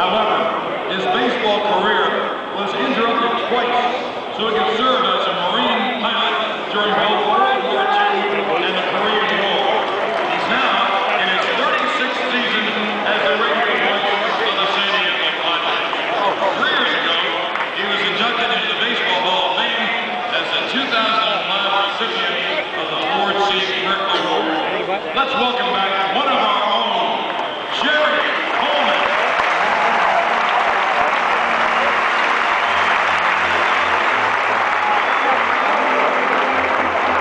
However, his baseball career was interrupted twice so he could serve as a Marine pilot during both World War II and the Korean War. He's now in his 36th season as a regular voice for the San Diego Padres. Three years ago, he was inducted into the Baseball Hall of Fame as the 2005 recipient of the Ford C. Frick Award. Let's welcome back